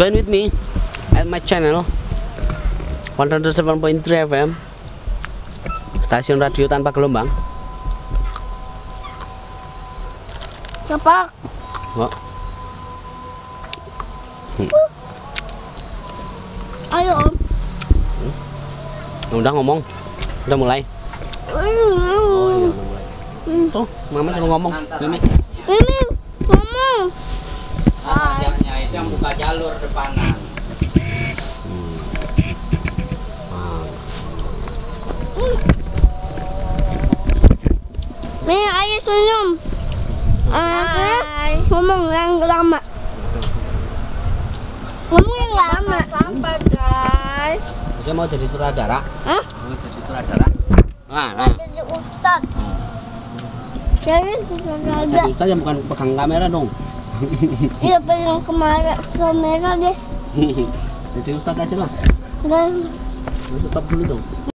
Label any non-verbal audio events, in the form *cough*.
Join with me at my channel 107.3 FM Stasiun radio tanpa gelombang. Kepak. oh, Ayo om. Udah ngomong. Udah mulai. Oh iya udah mulai. Tuh mama suruh ngomong. Mimi. Ini ngomong. Ajangnya itu yang buka jalur depanan. Ah, Nih ayo senyum. Hai. Ngomong yang lama. Ngomong yang lama. Sampai guys. Dia mau jadi sutradara Hah? Mau jadi sutradara Nah, nah Jadi ustad. Jadi ustad Jadi ustaz yang bukan pegang kamera dong *laughs* Iya pegang kemarin kamera deh. Jadi ustaz aja lah Dan Stop dulu dong